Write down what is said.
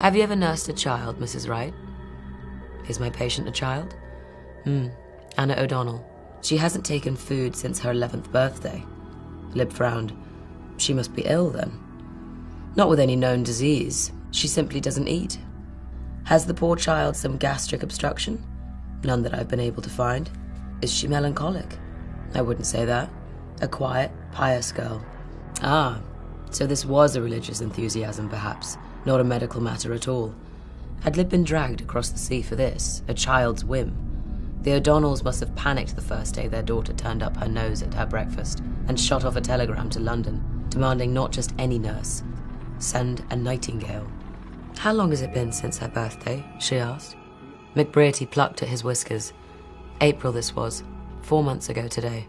Have you ever nursed a child, Mrs. Wright? Is my patient a child? Hmm. Anna O'Donnell. She hasn't taken food since her 11th birthday. Lib frowned. She must be ill then. Not with any known disease. She simply doesn't eat. Has the poor child some gastric obstruction? None that I've been able to find. Is she melancholic? I wouldn't say that. A quiet, pious girl. Ah, so this was a religious enthusiasm, perhaps, not a medical matter at all. Had Lib been dragged across the sea for this, a child's whim? The O'Donnells must have panicked the first day their daughter turned up her nose at her breakfast and shot off a telegram to London, demanding not just any nurse, send a nightingale. How long has it been since her birthday? she asked. McBrearty plucked at his whiskers. April this was, four months ago today.